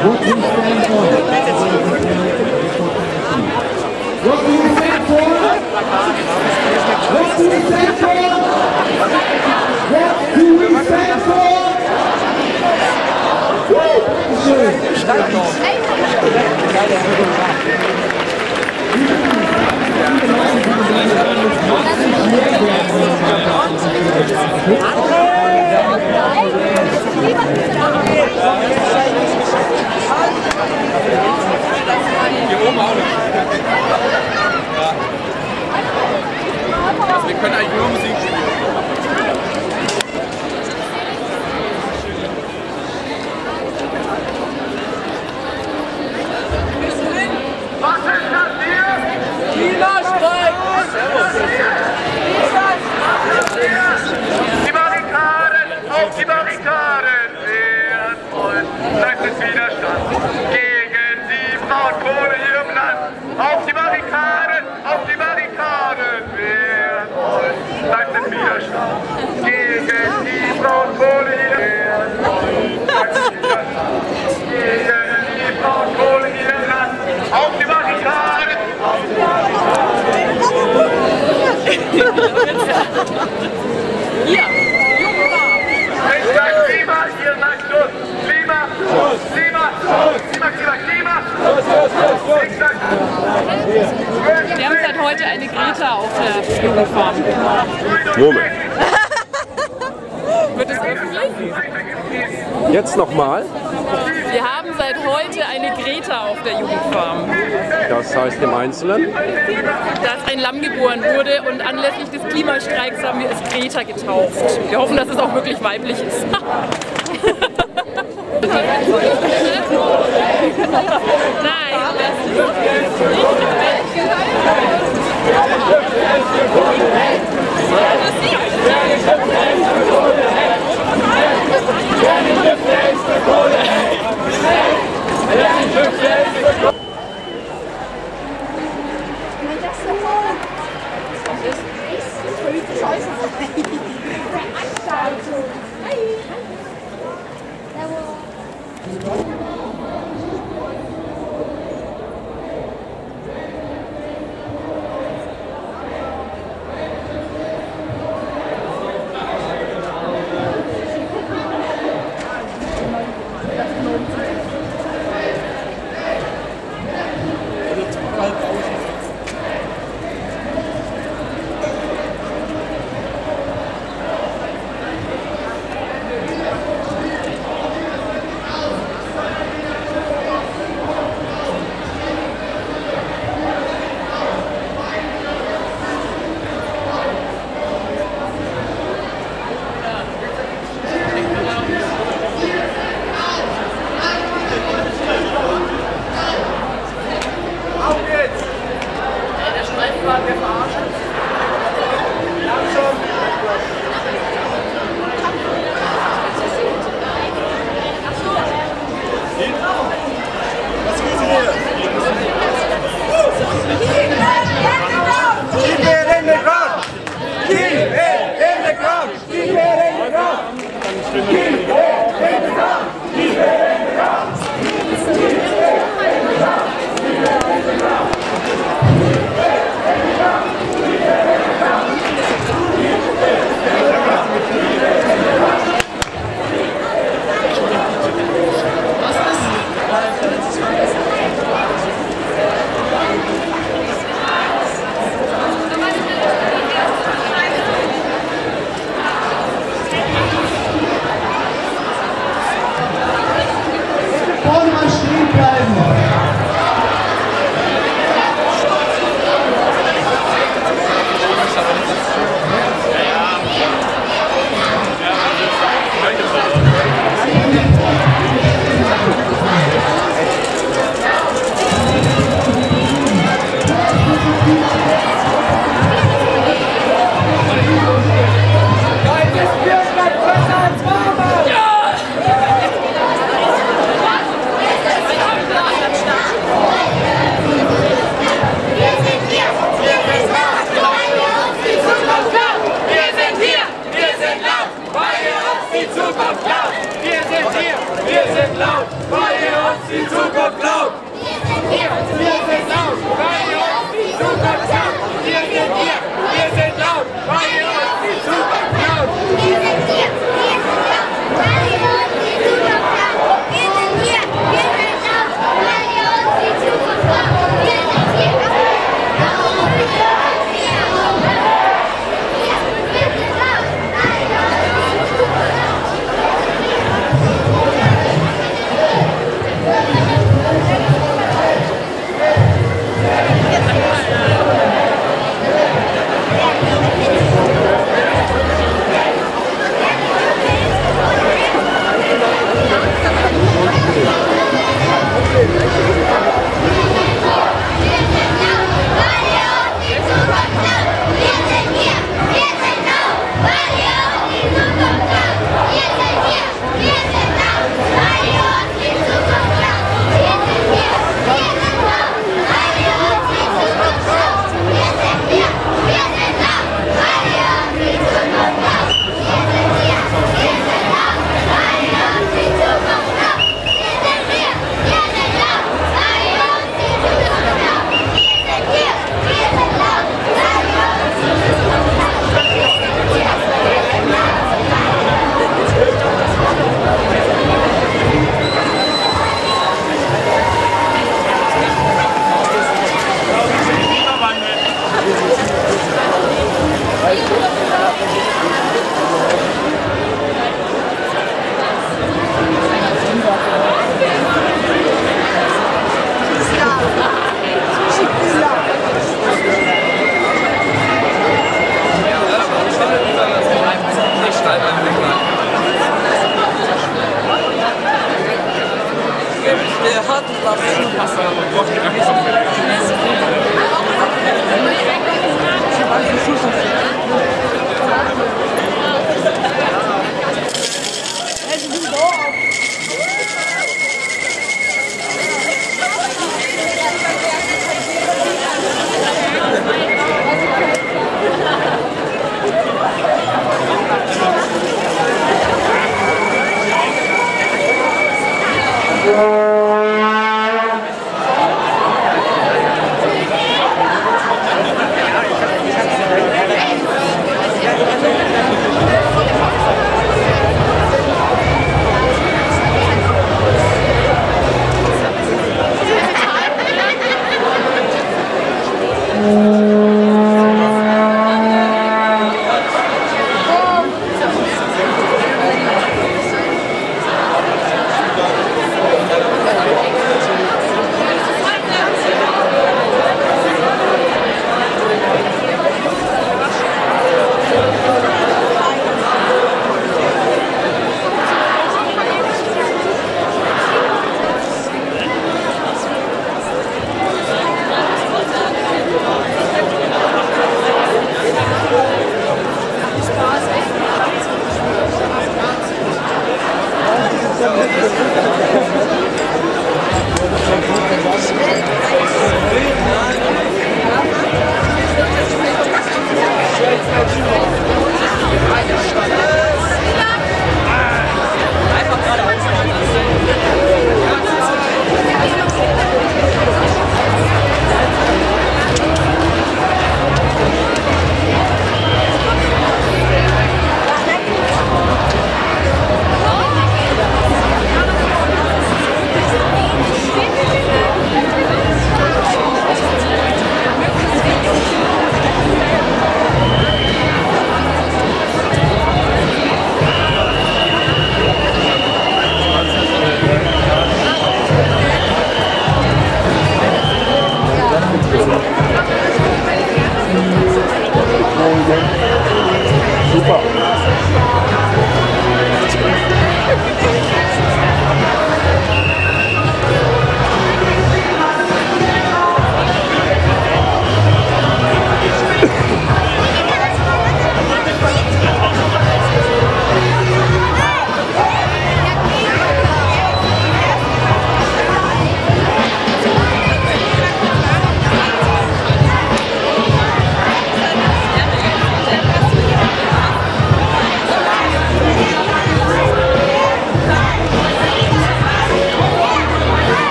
What do you stand for? What do you stand for? What do you stand for? What do we stand for? Schön. Hier oben auch nicht. Ja. Also wir können eigentlich nur Musik spielen. Was ist das hier? Klimastreik! Die Barrikaden, auf die Barrikaden! Wer und leistet Widerstand gegen die Braunkohle hier im Land. Auf die Barrikaden, auf die Barrikaden! Wer und leistet Widerstand gegen die Braunkohle. Leistet Widerstand gegen die Braunkohle hier im Land. Auf die Barrikaden! Hier, Jungbar! Ich sag Klima, ihr sagt Schluss. Klima, Schluss. Klima, Schluss. Klima, Klima, Klima. Ich sag Wir haben seit heute eine Greta auf der Jugendfarm. Moment. Wird es öffentlich? Jetzt nochmal. Wir haben seit heute eine Greta auf der Jugendfarm. Das heißt im Einzelnen. Dass ein Lamm geboren wurde und anlässlich des Klimastreiks haben wir es Greta getauft. Wir hoffen, dass es auch wirklich weiblich ist. Scheiße. Hi. Thank you.